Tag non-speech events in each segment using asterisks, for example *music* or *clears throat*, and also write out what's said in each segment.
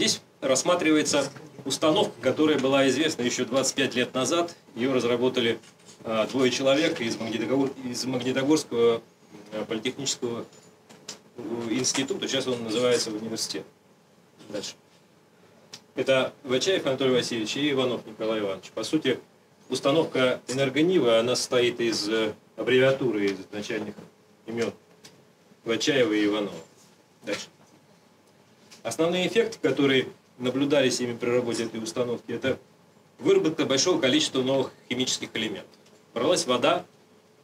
Здесь рассматривается установка, которая была известна еще 25 лет назад. Ее разработали а, двое человек из, Магнитогор... из Магнитогорского а, политехнического э, института. Сейчас он называется университет. Дальше. Это Вачаев Анатолий Васильевич и Иванов Николай Иванович. По сути, установка энергонива, она состоит из э, аббревиатуры, из начальных имен Вачаева и Иванова. Дальше. Основные эффекты, которые наблюдались ими при работе этой установки, это выработка большого количества новых химических элементов. Бралась вода,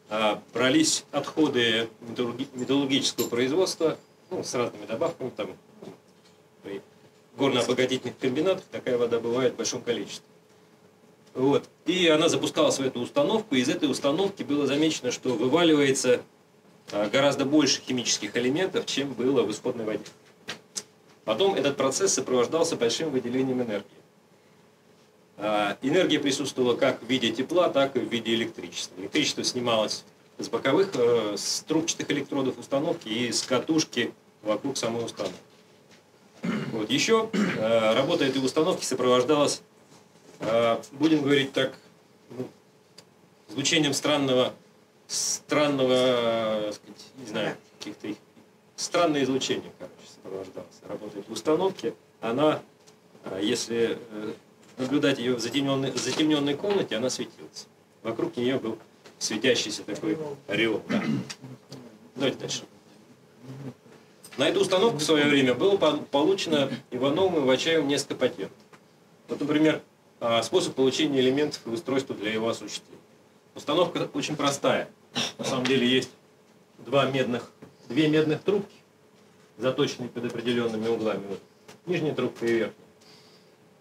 а, брались отходы металлургического производства ну, с разными добавками, там, при горно-обогатительных комбинатах такая вода бывает в большом количестве. Вот. И она запускалась в эту установку, и из этой установки было замечено, что вываливается а, гораздо больше химических элементов, чем было в исходной воде. Потом этот процесс сопровождался большим выделением энергии. А, энергия присутствовала как в виде тепла, так и в виде электричества. Электричество снималось с боковых, э, с трубчатых электродов установки и с катушки вокруг самой установки. Вот. Еще э, работа этой установки сопровождалась, э, будем говорить так, ну, звучением странного, странного, сказать, не знаю, каких-то странное излучение, короче сопровождался работой установки, она, а, если э, наблюдать ее в затемненной, в затемненной комнате, она светилась. Вокруг нее был светящийся такой ореол. Да. Давайте дальше. На эту установку в свое время было получено Ивановым и Вачаевым несколько патентов. Вот, например, а, способ получения элементов и устройства для его осуществления. Установка очень простая. На самом деле есть два медных, две медных трубки, заточенный под определенными углами. Вот. Нижняя трубка и верхняя.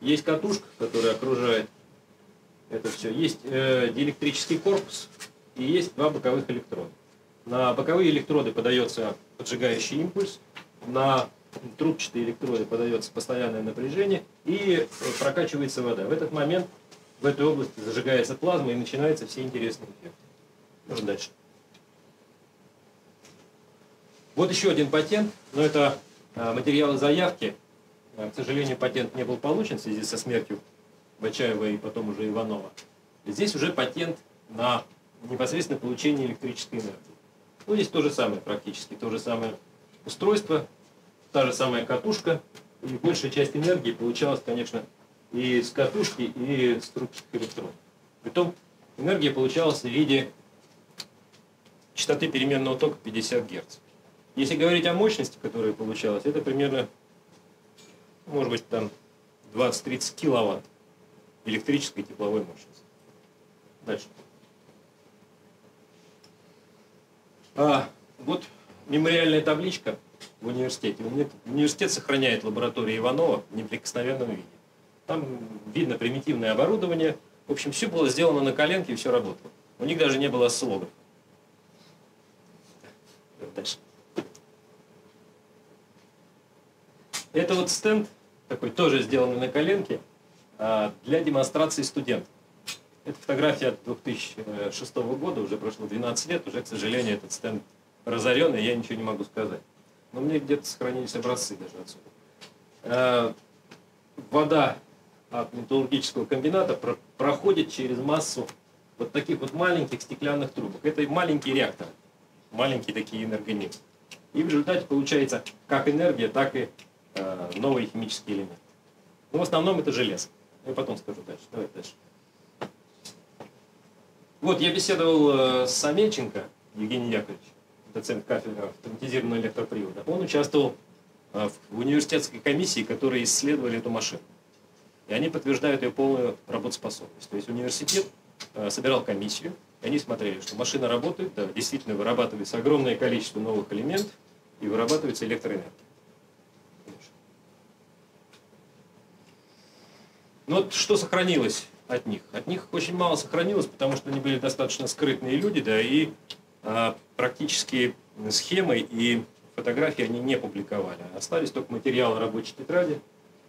Есть катушка, которая окружает это все. Есть э, диэлектрический корпус и есть два боковых электрода. На боковые электроды подается поджигающий импульс, на трубчатые электроды подается постоянное напряжение и э, прокачивается вода. В этот момент в этой области зажигается плазма и начинаются все интересные эффекты. Можно дальше. Вот еще один патент, но это а, материалы заявки. А, к сожалению, патент не был получен в связи со смертью Бачаева и потом уже Иванова. Здесь уже патент на непосредственно получение электрической энергии. Ну, здесь то же самое практически, то же самое устройство, та же самая катушка, и большая часть энергии получалась, конечно, и с катушки, и с трубчатых электродов. Притом энергия получалась в виде частоты переменного тока 50 Гц. Если говорить о мощности, которая получалась, это примерно, может быть, там 20-30 киловатт электрической и тепловой мощности. Дальше. А, вот мемориальная табличка в университете. Университет сохраняет лабораторию Иванова в неприкосновенном виде. Там видно примитивное оборудование. В общем, все было сделано на коленке и все работало. У них даже не было осциллографа. Дальше. Это вот стенд, такой тоже сделанный на коленке, а, для демонстрации студентов. Это фотография от 2006 года, уже прошло 12 лет, уже, к сожалению, этот стенд разорен, и я ничего не могу сказать. Но мне где-то сохранились образцы даже отсюда. А, вода от металлургического комбината проходит через массу вот таких вот маленьких стеклянных трубок. Это маленькие реакторы, маленькие такие энергонивы. И в результате получается как энергия, так и Э, новые химические элементы. Но ну, в основном это железо. Я потом скажу дальше. Давайте дальше. Вот, я беседовал э, с Самельченко Евгений Яковлевич, доцент кафедры автоматизированного электропривода. Он участвовал э, в университетской комиссии, которые исследовали эту машину. И они подтверждают ее полную работоспособность. То есть университет собирал комиссию, и они смотрели, что машина работает, да, действительно вырабатывается огромное количество новых элементов и вырабатывается электроэнергия. Но вот что сохранилось от них? От них очень мало сохранилось, потому что они были достаточно скрытные люди, да, и а, практически схемы и фотографии они не публиковали. Остались только материалы рабочей тетради.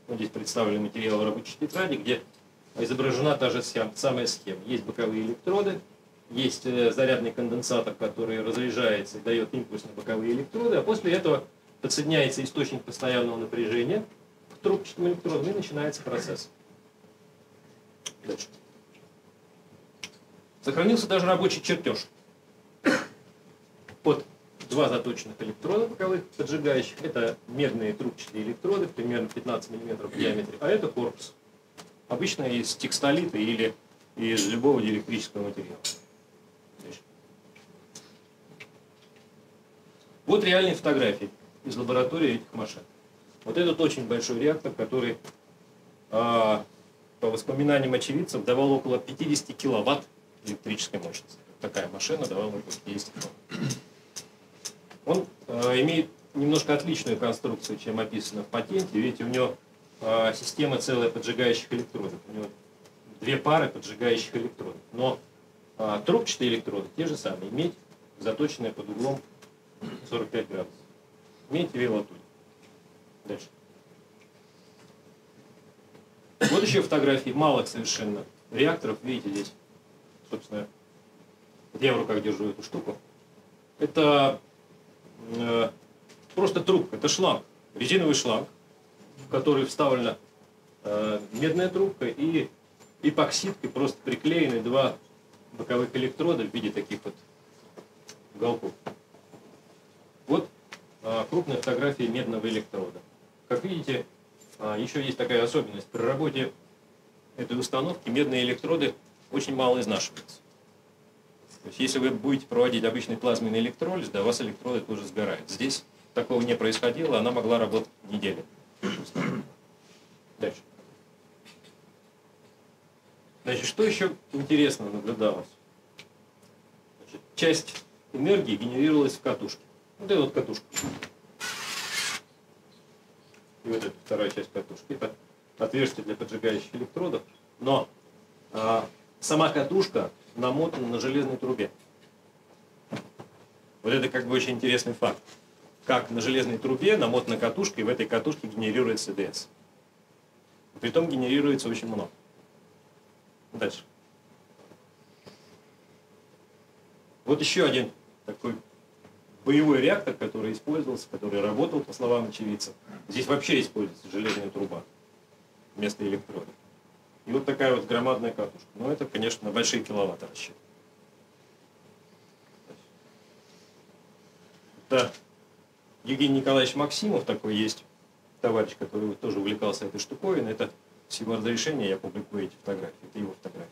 Вот здесь представлены материалы рабочей тетради, где изображена та же самая схема. Есть боковые электроды, есть э, зарядный конденсатор, который разряжается и дает импульс на боковые электроды, а после этого подсоединяется источник постоянного напряжения, к трубчатым электродам и начинается процесс. Дальше. Сохранился даже рабочий чертеж под два заточенных электрода боковых поджигающих. Это медные трубчатые электроды, примерно 15 мм в диаметре, а это корпус. Обычно из текстолита или из любого диэлектрического материала. Вот реальные фотографии из лаборатории этих машин. Вот этот очень большой реактор, который, а, по воспоминаниям очевидцев, давал около 50 киловатт электрической мощности. Такая машина давала около 50 киловатт. Он э, имеет немножко отличную конструкцию, чем описано в патенте. Видите, у него э, система целая поджигающих электродов. У него две пары поджигающих электродов. Но э, трубчатые электроды те же самые. Медь, заточенная под углом 45 градусов. Медь и латунь. Дальше. Вот еще фотографии малых совершенно реакторов. Видите здесь, собственно, я в руках держу эту штуку. Это Э, просто трубка, это шланг, резиновый шланг, в который вставлена э, медная трубка и эпоксидкой просто приклеены два боковых электрода в виде таких вот уголков. Вот э, крупная фотография медного электрода. Как видите, еще есть такая особенность. При работе этой установки медные электроды очень мало изнашиваются. То есть если вы будете проводить обычный плазменный электролиз, да, у вас электроды тоже сгорают. Здесь такого не происходило, она могла работать неделю. Дальше. Значит, что еще интересного наблюдалось? Значит, часть энергии генерировалась в катушке. Вот эта вот катушка. И вот эта вторая часть катушки. Это отверстие для поджигающих электродов. Но а, сама катушка намотан на железной трубе. Вот это как бы очень интересный факт. Как на железной трубе намотана катушка, и в этой катушке генерируется ДС. Притом генерируется очень много. Дальше. Вот еще один такой боевой реактор, который использовался, который работал, по словам очевидцев. Здесь вообще используется железная труба вместо электрода. И вот такая вот громадная катушка. Но это, конечно, на большие киловатты рассчитано. Это Евгений Николаевич Максимов такой есть, товарищ, который тоже увлекался этой штуковиной. Это с его разрешения я публикую эти фотографии. Это его фотографии.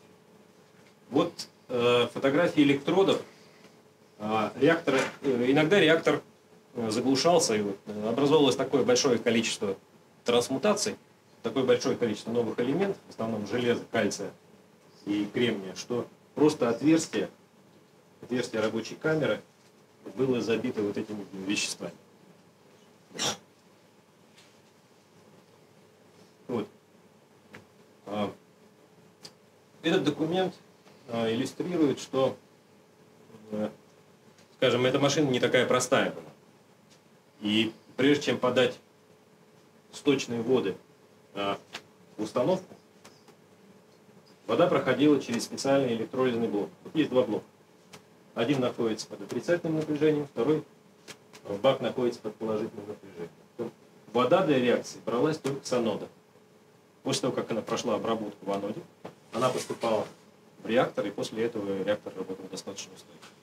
Вот э, фотографии электродов э, реактора. Э, иногда реактор э, заглушался, и вот, э, образовалось такое большое количество трансмутаций, такое большое количество новых элементов, в основном железа, кальция и кремния, что просто отверстие, отверстие рабочей камеры было забито вот этими веществами. Вот. А, этот документ а, иллюстрирует, что, скажем, эта машина не такая простая была. И прежде чем подать сточные воды в установку, вода проходила через специальный электролизный блок. Вот есть два блока. Один находится под отрицательным напряжением, второй бак находится под положительным напряжением. Вода для реакции бралась только с анода. После того, как она прошла обработку в аноде, она поступала в реактор, и после этого реактор работал достаточно устойчиво.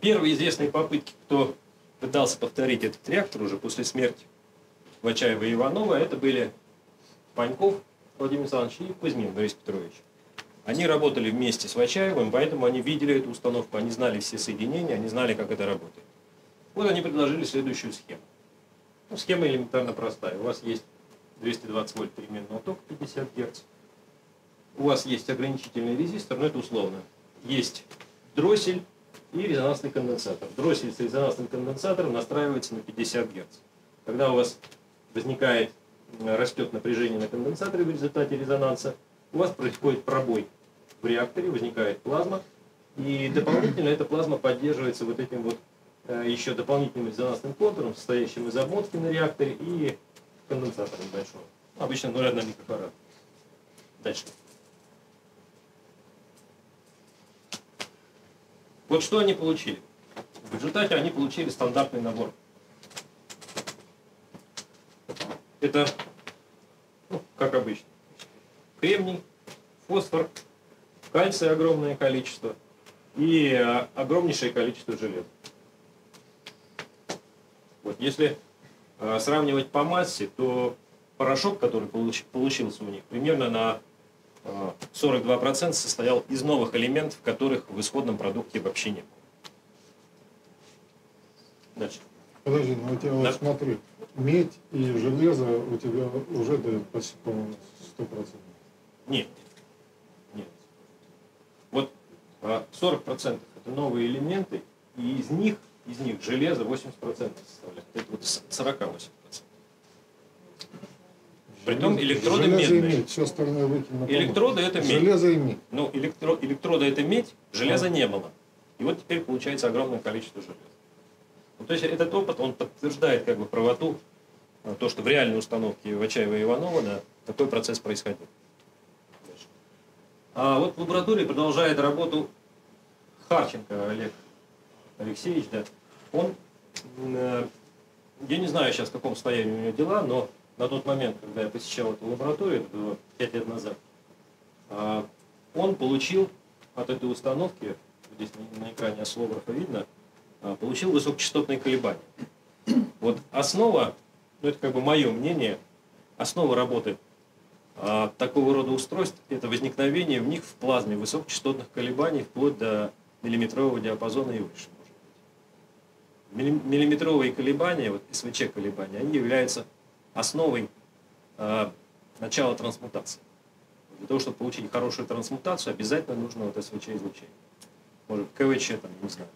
Первые известные попытки, кто пытался повторить этот реактор уже после смерти Вачаева и Иванова, это были Паньков Владимир Александрович и Кузьмин Борис Петрович. Они работали вместе с Вачаевым, поэтому они видели эту установку, они знали все соединения, они знали, как это работает. Вот они предложили следующую схему. Ну, схема элементарно простая. У вас есть 220 вольт переменного тока 50 Гц. У вас есть ограничительный резистор, но это условно. Есть дроссель и резонансный конденсатор. Дроссель с резонансным конденсатором настраивается на 50 Гц. Когда у вас возникает, э, растет напряжение на конденсаторе в результате резонанса, у вас происходит пробой в реакторе, возникает плазма, и дополнительно эта плазма поддерживается вот этим вот э, еще дополнительным резонансным контуром, состоящим из обмотки на реакторе и конденсатором большого. Обычно 0,1 микрофарад. Дальше. Вот что они получили? В результате они получили стандартный набор. Это, ну, как обычно, кремний, фосфор, кальция огромное количество и а, огромнейшее количество железа. Вот, если а, сравнивать по массе, то порошок, который получился у них, примерно на 42% состоял из новых элементов, которых в исходном продукте вообще не было. Дальше. Подожди, ну у тебя да? вот смотри, медь и железо у тебя уже дают почти, по-моему, 100%. Нет. Нет. Вот 40% а, это новые элементы, и из них, из них железо 80% составляет. Это вот 48%. Притом электроды Железо медные. И медь, все остальное выкинь Электроды это медь. Железо и медь. Ну, электро, электроды это медь, железа а. не было. И вот теперь получается огромное количество железа. Ну, то есть этот опыт, он подтверждает как бы правоту, а, то, что в реальной установке Вачаева и Иванова да, такой процесс происходил. А вот в лаборатории продолжает работу Харченко Олег Алексеевич, да, он, э, я не знаю сейчас в каком состоянии у него дела, но на тот момент, когда я посещал эту лабораторию, это было 5 лет назад, а, он получил от этой установки, здесь на экране осциллографа видно, а, получил высокочастотные колебания. Вот основа, ну это как бы мое мнение, основа работы а, такого рода устройств – это возникновение в них в плазме высокочастотных колебаний вплоть до миллиметрового диапазона и выше. Миллиметровые колебания, вот СВЧ колебания, они являются основой э, начала трансмутации. Для того, чтобы получить хорошую трансмутацию, обязательно нужно вот СВЧ излучение. Может, КВЧ, там, не знаю,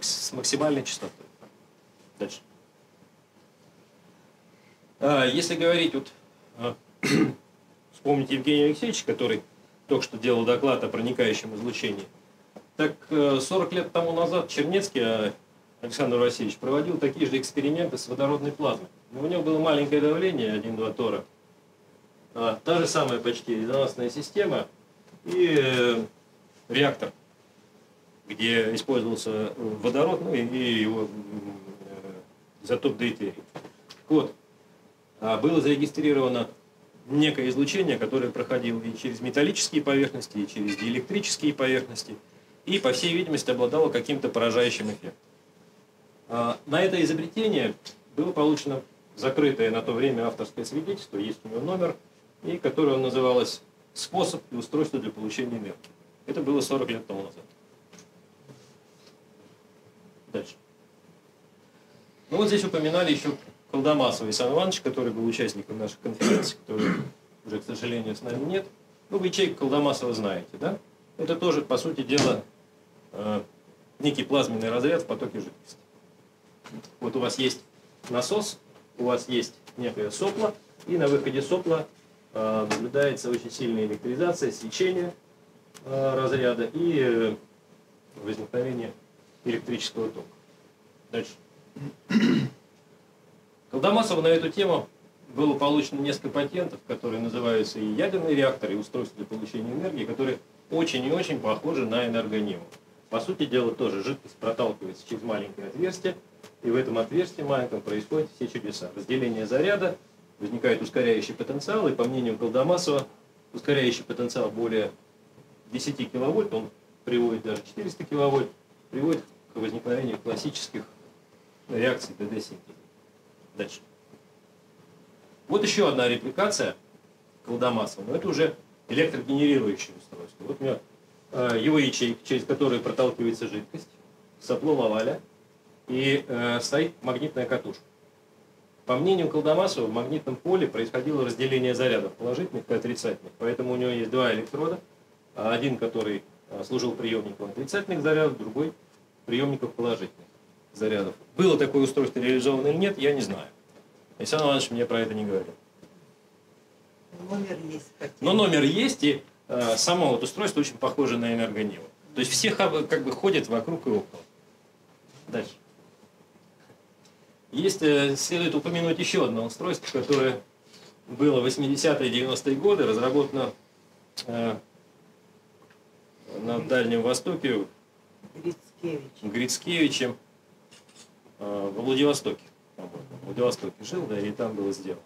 с максимальной частотой. Дальше. А, если говорить, вот, *clears throat* а, вспомните Евгения Алексеевича, который только что делал доклад о проникающем излучении. Так 40 э, лет тому назад Чернецкий Александр Васильевич проводил такие же эксперименты с водородной плазмой. Но у него было маленькое давление, 1-2 тора. А, та же самая почти резонансная система и э, реактор, где использовался водород, ну и, и его э, дейтерий. Вот. А было зарегистрировано некое излучение, которое проходило и через металлические поверхности, и через диэлектрические поверхности, и, по всей видимости, обладало каким-то поражающим эффектом. А, на это изобретение было получено закрытое на то время авторское свидетельство, есть у него номер, и которое называлось «Способ и устройство для получения энергии». Это было 40 лет тому назад. Дальше. Ну вот здесь упоминали еще Колдомасова Сан Иванович, который был участником нашей конференции, который уже, к сожалению, с нами нет. Ну, вы ячейку Колдомасова знаете, да? Это тоже, по сути дела, э, некий плазменный разряд в потоке жидкости. Вот у вас есть насос, у вас есть некое сопло, и на выходе сопла э, наблюдается очень сильная электризация, свечение э, разряда и э, возникновение электрического тока. Дальше. *clears throat* Колдомасова на эту тему было получено несколько патентов, которые называются и ядерный реактор, и устройство для получения энергии, которые очень и очень похожи на энергонему. По сути дела, тоже жидкость проталкивается через маленькое отверстие, и в этом отверстии маленьком происходят все чудеса. Разделение заряда, возникает ускоряющий потенциал, и по мнению Колдомасова, ускоряющий потенциал более 10 киловольт, он приводит даже 400 киловольт, приводит к возникновению классических реакций ДД-синтеза. Дальше. Вот еще одна репликация Колдомасова, но это уже электрогенерирующее устройство. Вот у меня э, его ячейка, через которую проталкивается жидкость, сопло лаваля, и э, стоит магнитная катушка. По мнению Колдомасова, в магнитном поле происходило разделение зарядов положительных и отрицательных. Поэтому у него есть два электрода. Один, который э, служил приемником отрицательных зарядов, другой приемников положительных зарядов. Было такое устройство реализовано или нет, я не знаю. Александр Иванович мне про это не говорил. Номер есть. Но номер есть, и э, само вот устройство очень похоже на энергониву. То есть все как бы ходят вокруг и около. Дальше. Есть, э, следует упомянуть еще одно устройство, которое было в 80-е 90-е годы, разработано э, на Дальнем Востоке Грицкевич. Грицкевичем э, во Владивостоке. В Владивостоке жил, да, и там было сделано.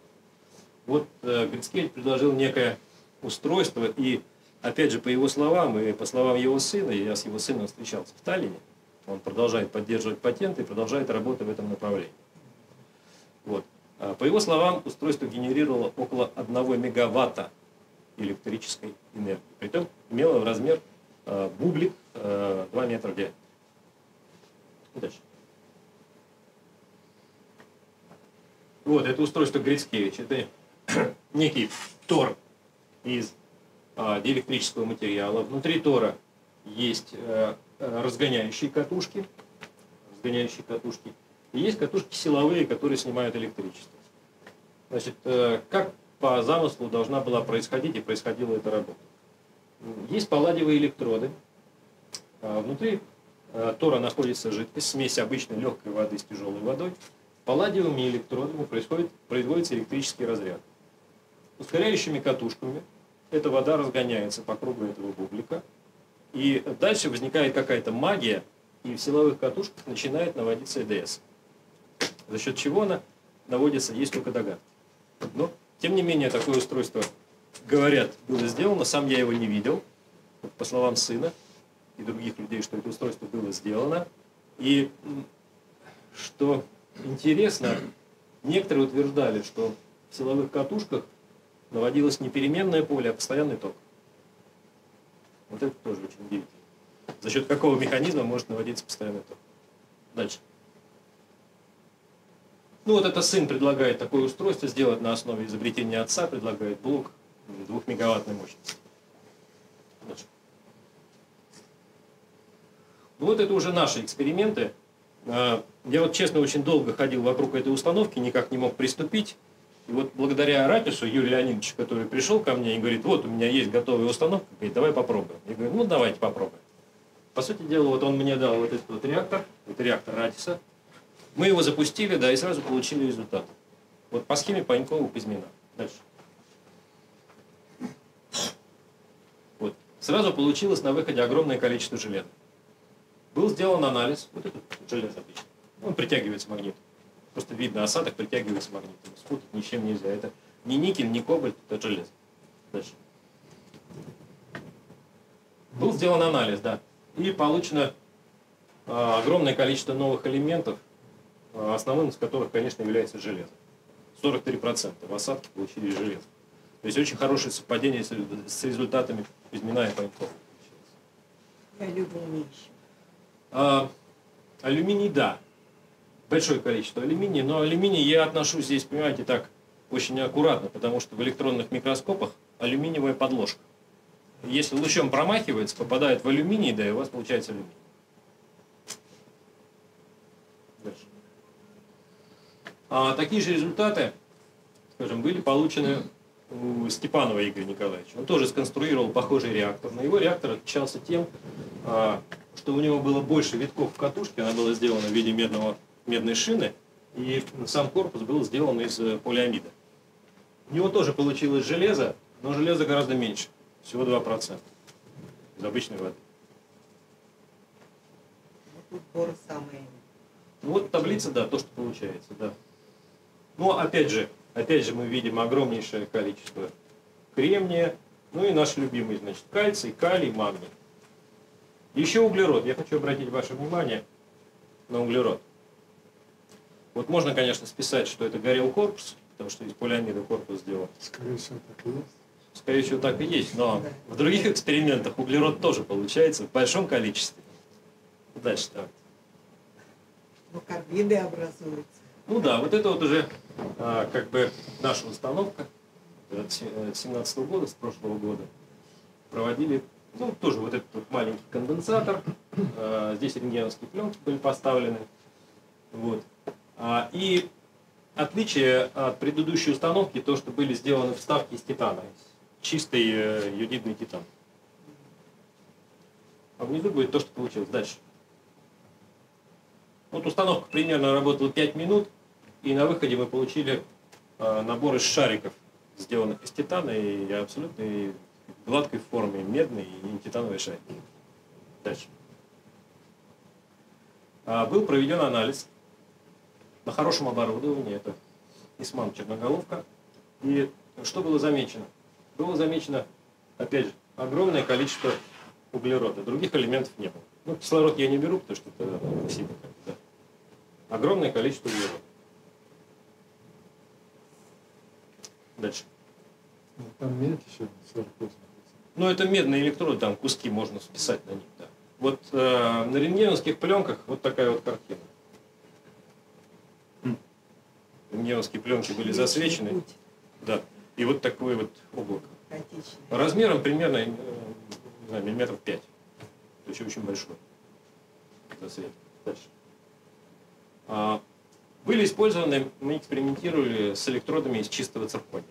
Вот э, Грицкевич предложил некое устройство, и опять же, по его словам и по словам его сына, я с его сыном встречался в Таллине, он продолжает поддерживать патенты и продолжает работать в этом направлении. Вот. А по его словам, устройство генерировало около 1 мегаватта электрической энергии. Притом имело размер э, бублик э, 2 метра в диаметре. Дальше. Вот, это устройство Грицкевич. Это *clears throat* некий тор из а, диэлектрического материала. Внутри тора есть а, разгоняющие катушки, разгоняющие катушки. И есть катушки силовые, которые снимают электричество. Значит, а, как по замыслу должна была происходить и происходила эта работа? Есть палладиевые электроды. А, внутри а, тора находится жидкость, смесь обычной легкой воды с тяжелой водой. Палладиевыми электродами происходит, производится электрический разряд. Ускоряющими катушками эта вода разгоняется по кругу этого бублика, и дальше возникает какая-то магия, и в силовых катушках начинает наводиться ЭДС. За счет чего она наводится, есть только догадки. Но, тем не менее, такое устройство, говорят, было сделано, сам я его не видел, по словам сына и других людей, что это устройство было сделано. И что интересно, некоторые утверждали, что в силовых катушках наводилось не переменное поле, а постоянный ток. Вот это тоже очень удивительно. За счет какого механизма может наводиться постоянный ток. Дальше. Ну вот это сын предлагает такое устройство сделать на основе изобретения отца, предлагает блок двухмегаваттной мощности. Дальше. Ну вот это уже наши эксперименты. А, я вот честно очень долго ходил вокруг этой установки, никак не мог приступить. И вот благодаря Арапису, Юрию Леонидовичу, который пришел ко мне и говорит, вот у меня есть готовая установка, говорит, давай попробуем. Я говорю, ну давайте попробуем. По сути дела, вот он мне дал вот этот вот реактор, это реактор Ратиса. Мы его запустили, да, и сразу получили результат. Вот по схеме Панькова-Кузьмина. Дальше. Вот. Сразу получилось на выходе огромное количество железа. Был сделан анализ, вот этот железо обычно, он притягивается магнитом. Просто видно, осадок притягивается магнитом. Спутать ничем нельзя. Это не никель, не кобальт, это железо. Дальше. Был сделан анализ, да. И получено а, огромное количество новых элементов, основным из которых, конечно, является железо. 43% в осадке получили железо. То есть очень хорошее совпадение с, результатами Кузьмина и Панькова. Алюминий еще. А, алюминий, да большое количество алюминия, но алюминий я отношу здесь, понимаете, так очень аккуратно, потому что в электронных микроскопах алюминиевая подложка. Если лучом промахивается, попадает в алюминий, да, и у вас получается алюминий. Дальше. А такие же результаты, скажем, были получены у Степанова Игоря Николаевича. Он тоже сконструировал похожий реактор, но его реактор отличался тем, а, что у него было больше витков в катушке, она была сделана в виде медного медной шины, и сам корпус был сделан из э, полиамида. У него тоже получилось железо, но железо гораздо меньше, всего 2% из обычной воды. Вот таблица, да, то, что получается, да. Ну, опять же, опять же мы видим огромнейшее количество кремния, ну и наш любимый, значит, кальций, калий, магний. Еще углерод. Я хочу обратить ваше внимание на углерод. Вот можно, конечно, списать, что это горел корпус, потому что из полиамида корпус сделан. Скорее всего, так и есть. Скорее всего, так и есть. Но в других экспериментах углерод тоже получается в большом количестве. Дальше так. Ну, карбиды образуются. Ну да, вот это вот уже как бы наша установка от 17 года, с прошлого года. Проводили, ну, тоже вот этот вот маленький конденсатор. А, здесь рентгеновские пленки были поставлены. Вот. А, и отличие от предыдущей установки, то, что были сделаны вставки из титана, чистый э, юдидный титан. А внизу будет то, что получилось дальше. Вот установка примерно работала 5 минут, и на выходе мы получили э, набор из шариков, сделанных из титана, и абсолютно гладкой форме, медный и титановый шарик. Дальше. А, был проведен анализ на хорошем оборудовании, это Исман Черноголовка, И что было замечено? Было замечено, опять же, огромное количество углерода. Других элементов не было. Ну, кислород я не беру, потому что это бы, да. Огромное количество углерода. Дальше. Ну, Там медь еще сверху. находится. Ну, это медные электроды, там куски можно списать на них, да. Вот э, на рентгеновских пленках вот такая вот картина. Рентгеновские пленки были засвечены, Путь да. И вот такое вот облако. Размером примерно, э, не знаю, миллиметров 5. То есть очень большой. Засвет. Дальше. А, были использованы, мы экспериментировали с электродами из чистого циркония.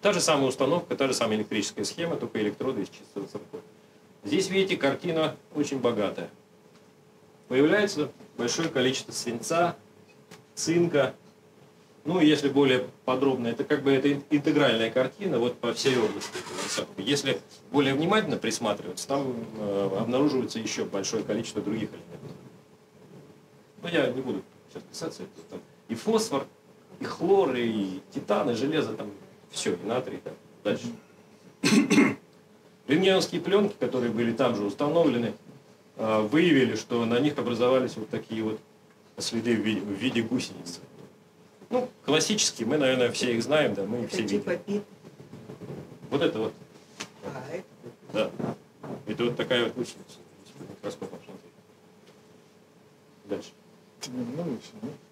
Та же самая установка, та же самая электрическая схема, только электроды из чистого циркония. Здесь, видите, картина очень богатая. Появляется большое количество свинца, цинка. Ну, если более подробно, это как бы это ин- интегральная картина вот по всей области. Если более внимательно присматриваться, там э, обнаруживается еще большое количество других элементов. Но я не буду сейчас писаться. Это там и фосфор, и хлор, и титан, и железо, там все, и натрий. Там. Дальше. Рентгеновские пленки, которые были там же установлены, э, выявили, что на них образовались вот такие вот следы в виде, в виде гусениц. Ну, классические, мы, наверное, все их знаем, да, мы их все видим. типа. Вот это вот, А, это да. Это вот такая вот гусеница. Микроскопом. Да?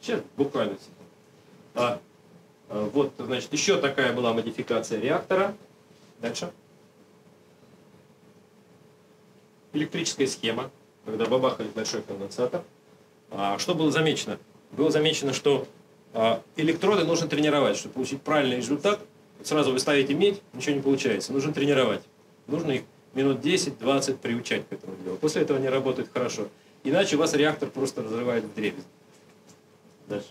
Сейчас буквально. секунду. А, а, вот, значит, еще такая была модификация реактора. Дальше. Электрическая схема, когда бабахали большой конденсатор. А, что было замечено? Было замечено, что а, электроды нужно тренировать, чтобы получить правильный результат. Вот сразу вы ставите медь, ничего не получается. Нужно тренировать. Нужно их минут 10-20 приучать к этому делу. После этого они работают хорошо. Иначе у вас реактор просто разрывает в дребезги. Дальше.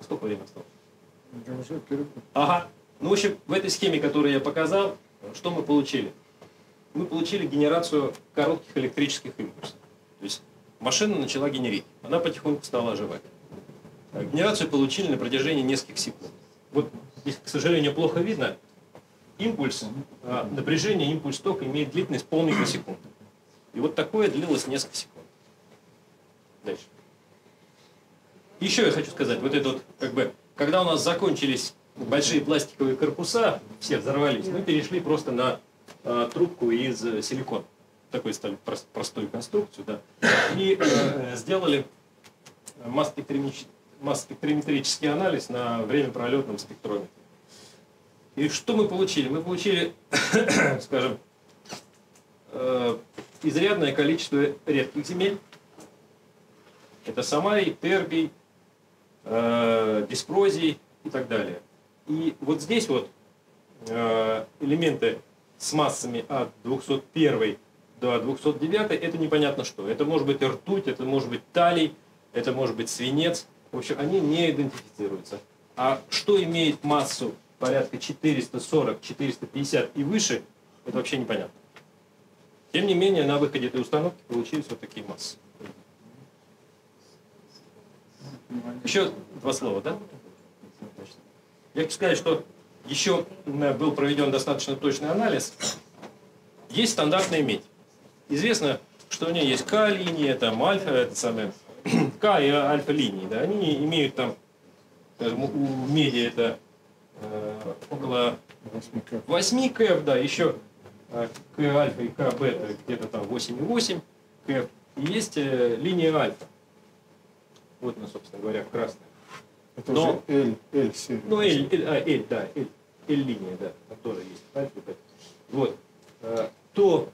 Сколько времени осталось? Ага. Ну, в общем, в этой схеме, которую я показал, что мы получили? Мы получили генерацию коротких электрических импульсов. То есть машина начала генерить. Она потихоньку стала оживать. А Генерацию получили на протяжении нескольких секунд. Вот здесь, к сожалению, плохо видно. Импульс, а, напряжение, импульс тока имеет длительность полмикросекунды. И вот такое длилось несколько секунд. Дальше. Еще я хочу сказать, вот это вот, как бы, когда у нас закончились большие пластиковые корпуса, все взорвались, мы перешли просто на э, трубку из э, силикона. Такой стали прос- простую конструкцию, да. И э, сделали масс-спектрометри- масс-спектрометрический анализ на время пролетном спектрометре. И что мы получили? Мы получили, *coughs* скажем, э, изрядное количество редких земель. Это самарий, тербий, э, диспрозий и так далее. И вот здесь вот э, элементы с массами от 201 до 209 это непонятно что. Это может быть ртуть, это может быть талий, это может быть свинец. В общем, они не идентифицируются. А что имеет массу порядка 440, 450 и выше, это вообще непонятно. Тем не менее, на выходе этой установки получились вот такие массы. Еще два слова, да? Я хочу сказать, что еще м, был проведен достаточно точный анализ. Есть стандартная медь. Известно, что у нее есть К-линия, там альфа, это самое, *clears throat* К и альфа-линии. Да, они имеют там, скажем, у у меди это э, около Восьми кап. 8 КФ, да, еще э, К альфа и К бета где-то там 8,8 КФ. И есть э, линия альфа. Вот она, собственно говоря, красная. Это Но- уже L, L серия. Ну, L, L, а, L, да, L, L-линия, да, там тоже есть. альфа и. Вот. Э, То,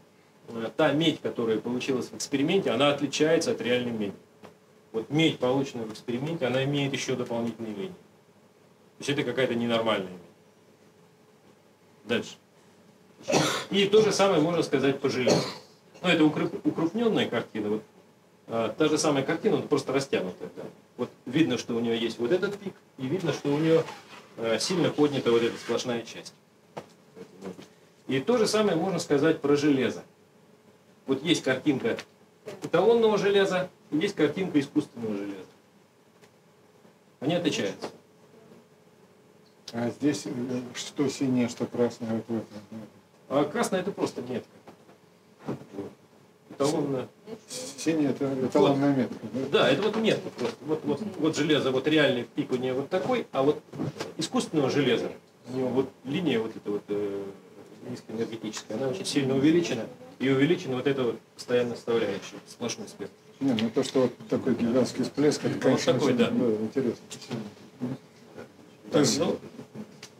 э, та медь, которая получилась в эксперименте, она отличается от реальной меди. Вот медь, полученная в эксперименте, она имеет еще дополнительные линии. То есть это какая-то ненормальная медь. Дальше. И то же самое можно сказать по железу. Ну, это укрупненная картина. Вот, та же самая картина, но просто растянутая. да. Вот видно, что у нее есть вот этот пик, и видно, что у нее э, сильно поднята вот эта сплошная часть. И то же самое можно сказать про железо. Вот есть картинка эталонного железа, и есть картинка искусственного железа. Они отличаются. А здесь э, что синее, что красное, вот да. А красная это просто метка. Вот. Эталонная. Синий это эталонная метка. Да? Да, это вот метка просто. Вот, вот, вот железо, вот реальный пик у нее вот такой, а вот искусственного железа, у него вот линия вот эта вот э, низкоэнергетическая, она очень сильно увеличена, и увеличена вот эта вот постоянная составляющая, сплошной спектр. Не, ну то, что вот такой гигантский всплеск, это, конечно, такой, очень, да. интересно. То Так, есть, ну,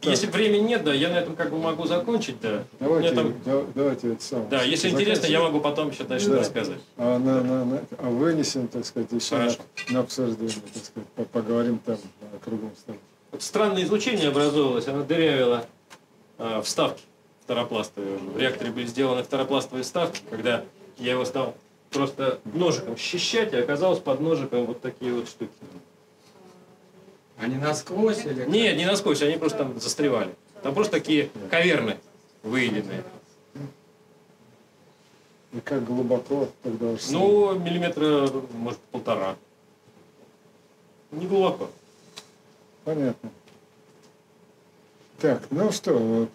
если времени нет, да, я на этом как бы могу закончить, да. Давайте, там- да- давайте это самое. да, если интересно, я могу потом еще дальше Да. рассказать. А, на, на, на, а вынесем, так сказать, еще на, Хорошо. на обсуждение, так сказать, по- поговорим там на круглом столе. Вот странное излучение образовалось, оно дырявило э, вставки второпластовые. В реакторе были сделаны второпластовые вставки, когда я его стал просто ножиком счищать, и оказалось под ножиком вот такие вот штуки. Они насквозь или... Нет, не насквозь, они просто там застревали. Там просто такие каверны выеденные. И как глубоко тогда уж... Ну, миллиметра, может, полтора. Не глубоко. Понятно. Так, ну что,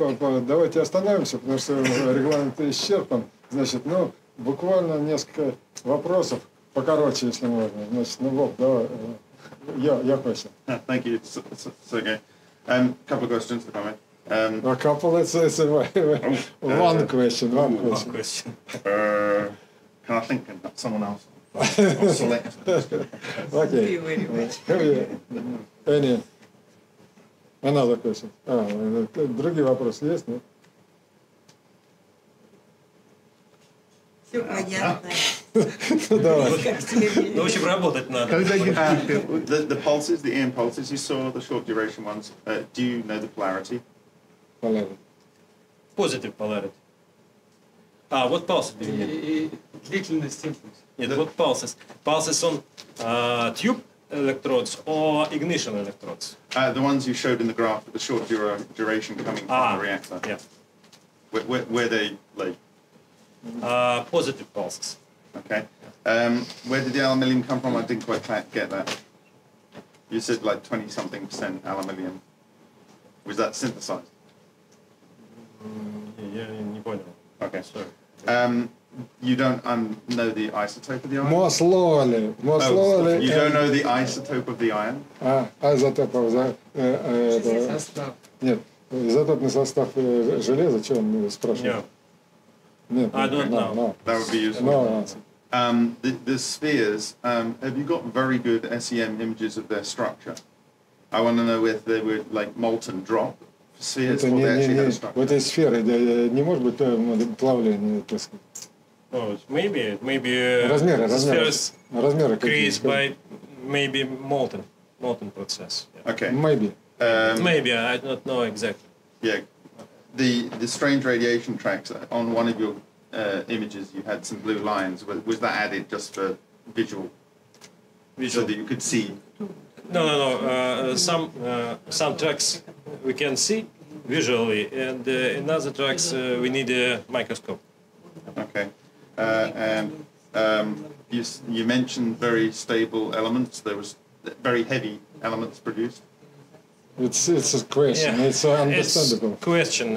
давайте остановимся, потому что регламент исчерпан. Значит, ну, буквально несколько вопросов, покороче, если можно. Значит, ну, Вов, давай, э, я, я question. Uh, Thank you, S- S- Sergey. Um, couple of questions, if I may. Um, A couple, it's, it's a, *laughs* one question, one question. uh, can I think of someone else? Or *laughs* select. *laughs* Окей. Very much. Any, another question. А, э, другие вопросы есть, нет? Все понятно. Ну, *laughs* давай. Как тебе Ну, в общем, работать надо. Uh, the, the pulses, the EM pulses, you saw the short duration ones. Uh, do you know the polarity? Положим. Positive polarity. А, вот pulses. И, и длительность импульса. Нет, вот pulses. Pulses on uh, tube electrodes or ignition electrodes. Uh, the ones you showed in the graph with the short dura- duration coming from Ah, the reactor. yeah. Where, where, where they laid. Uh, positive pulses. Okay. Um, where did the aluminium come from? I didn't quite ca- get that. You said like 20 something percent aluminium. Was that synthesized? Я не понял. Okay. Sorry. Um, you don't um, know the isotope of the iron? More slowly, more slowly. You don't know the isotope of the iron? А, а изотопов за... э, э, это- Состав. нет, изотопный состав э, железа, что он Yeah. спрашивает? Нет, I don't no, know. no. That would be useful. No answer. Um, the, the spheres, um, have you got very good SEM images of their structure? I want to know if they were like molten drop spheres Это or не, they не, actually had a не, в structure. этой сфере э, не может быть э, плавления, так сказать. Oh, maybe, maybe uh, Размеры, the размеры. spheres Размеры какие? created by maybe molten, molten process. Yeah. Okay. Maybe. Um, Maybe I don't know exactly. Yeah. the the strange radiation tracks uh, on one of your uh, images, you had some blue lines. Was, was that added just for visual, so Visual. that you could see? No, no, no. Uh, some uh, some tracks we can see visually, and uh, in other tracks uh, we need a microscope. Okay. Uh, and um, you you mentioned very stable elements. There was very heavy elements produced. It's, it's a question. It's uh, understandable. It's question.